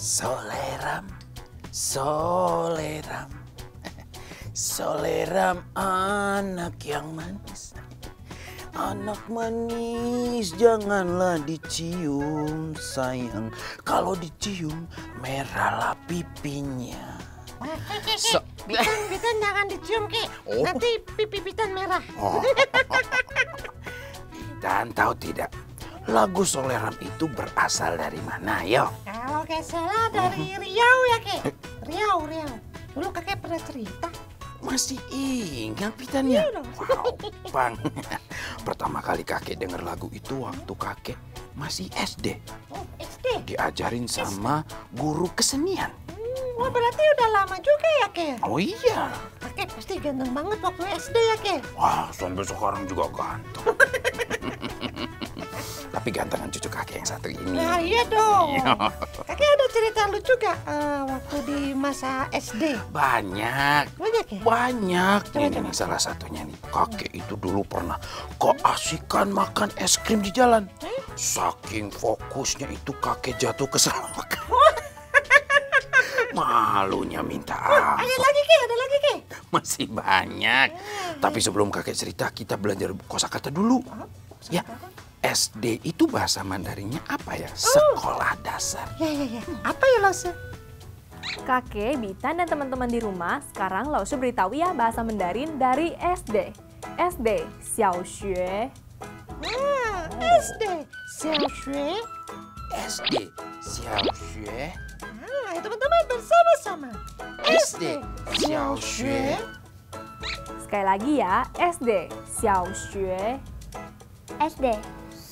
Soleram, soleram, soleram anak yang manis. Anak manis janganlah dicium sayang. Kalau dicium merahlah pipinya. So- Pitan, pitan jangan dicium ki. Oh. Nanti pipi pitan merah. Dan tahu tidak, lagu Soleram itu berasal dari mana, yo? Kayak salah dari Riau ya ki. Riau, Riau. Dulu kakek pernah cerita. Masih ingat pitannya? Iya. Wow, Bang. Pertama kali kakek dengar lagu itu waktu kakek masih SD. Oh, SD. Diajarin sama guru kesenian. Hmm, wah berarti udah lama juga ya ki. Oh iya. Kakek pasti ganteng banget waktu SD ya ki. Wah, sampai sekarang juga ganteng. Tapi gantengan cucu kakek yang satu ini. Nah iya dong. Iya. Kakek ada cerita lucu gak eh, waktu di masa SD? Banyak. Banyak ya? Banyak. Coba, Ini coba. nih salah satunya nih. Kakek itu dulu pernah keasikan makan es krim di jalan. Saking fokusnya itu kakek jatuh ke selokan. Malunya minta Ada ampun. lagi ki, ada lagi ki. Masih banyak. Tapi sebelum kakek cerita, kita belajar kosakata dulu. Ya, SD itu bahasa Mandarinnya apa ya? Sekolah dasar. Ya ya ya. Apa ya Lause? Kakek, Bitan, dan teman-teman di rumah, sekarang Lausu beritahu ya bahasa Mandarin dari SD. SD, Xiao Xue. Ah, SD. Xiaoxue. SD, Xiao Xue. Ah, teman-teman bersama-sama. SD, Xiao Xue. Sekali lagi ya, SD, Xiao Xue. SD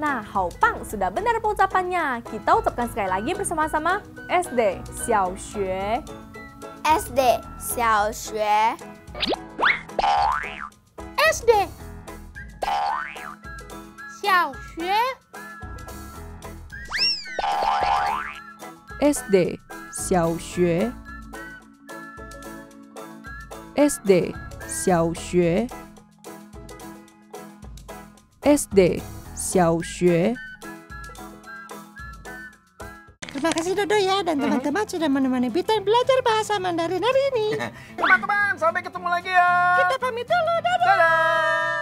Nah, hao pang sudah benar pengucapannya. Kita ucapkan sekali lagi bersama-sama. SD, xiao xue. SD, xiao xue. SD, xiao xue. SD, xiao xue. SD, 小学 SD Xiao Xue. Terima kasih Dodo ya dan teman-teman sudah menemani Bitan belajar bahasa Mandarin hari ini. Teman-teman, sampai ketemu lagi ya. Kita pamit dulu, dadah. Dadah.